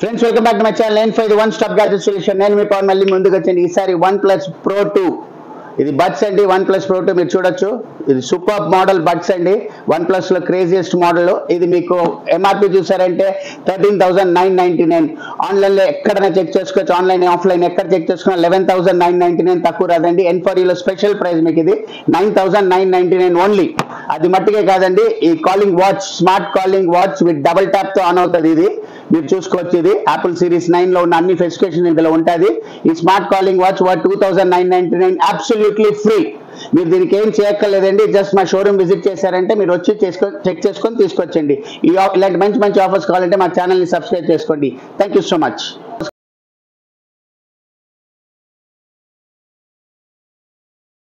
Friends welcome back to my channel nine five one stop gadget solution నేను మీ పవన్ మళ్ళీ ముందుకు వచ్చింది. ఈసారి వన్ ప్లస్ ప్రో టూ ఇది బడ్స్ అండి. వన్ ప్లస్ ప్రో టూ మీరు చూడొచ్చు. ఇది సూపర్ మోడల్ బడ్స్ అండి. వన్ ప్లస్లో క్రేజియస్ట్ మోడల్ ఇది మీకు ఎంఆర్పి చూసారంటే thirteen thousand nine ninety nine ఆన్లైన్లో ఎక్కడైనా చెక్ చేసుకోవచ్చు. ఆన్లైన్ ఆఫ్లైన్ ఎక్కడ చెక్ చేసుకున్నా eleven thousand nine ninety nine తక్కువ రాదండి. ఎన్ఫరీలో స్పెషల్ ప్రైస్ మీకు ఇది nine thousand nine ninety nine only అది మట్టుకే కాదండి ఈ calling watch smart calling watch with double ట్యాప్తో on అవుతుంది ఇది. మీరు చూసుకోవచ్చు ఇది. యాపిల్ సిరీస్ నైన్లో ఉన్న అన్ని స్పెసిఫికేషన్ ఇందులో ఉంటుంది. ఈ smart calling watch worth two thousand nine ninety nine absolutely free మీరు దీనికి ఏం చేయక్కర్లేదండి జస్ట్ మా షోరూమ్ విజిట్ చేశారంటే మీరు వచ్చి చేసుకో చెక్ చేసుకొని తీసుకొచ్చండి. ఈ ఇలాంటి మంచి మంచి ఆఫర్స్ కావాలంటే మా ఛానల్ని సబ్స్క్రైబ్ చేసుకోండి. Thank you so much